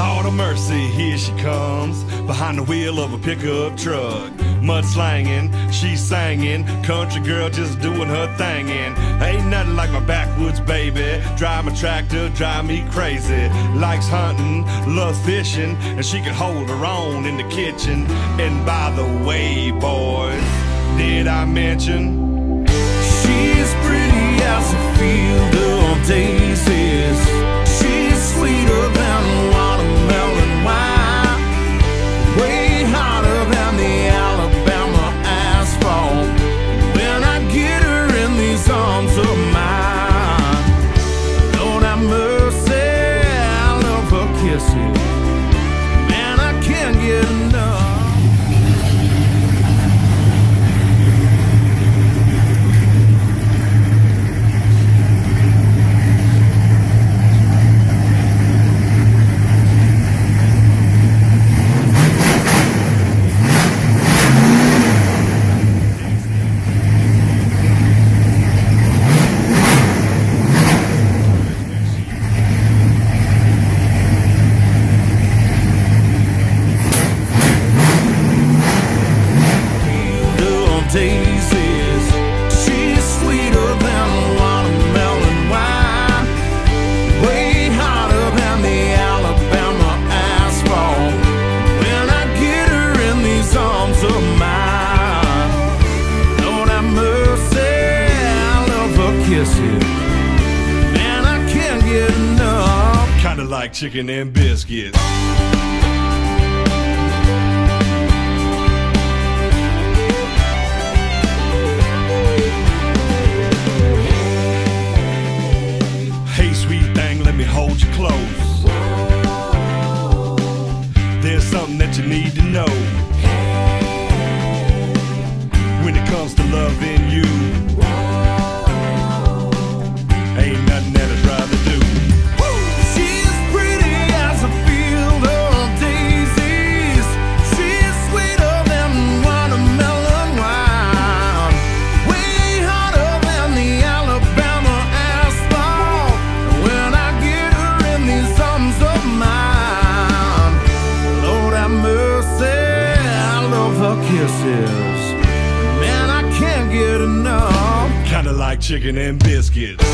Lord of mercy, here she comes behind the wheel of a pickup truck. Mud slanging, she's singing, country girl just doing her thing. Ain't nothing like my backwoods baby. Drive my tractor, drive me crazy. Likes hunting, loves fishing, and she can hold her own in the kitchen. And by the way, boys, did I mention love her kisses. Man, I can't get enough. of daisies. She's sweeter than watermelon wine, way hotter than the Alabama asphalt. When I get her in these arms of mine, Lord have mercy, I love her kisses. Man, I can't get enough. Kinda like chicken and biscuits. Hold you close. There's something that you need to know. When it comes to loving Man, I can't get enough. Kinda like chicken and biscuits.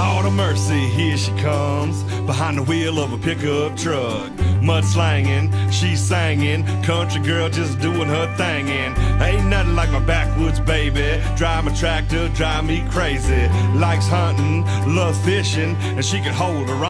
Lord of mercy, here she comes behind the wheel of a pickup truck. Mud slanging, she's singing, country girl just doing her thing. Ain't nothing like my backwoods baby. Drive my tractor, drive me crazy. Likes hunting, loves fishing, and she can hold her.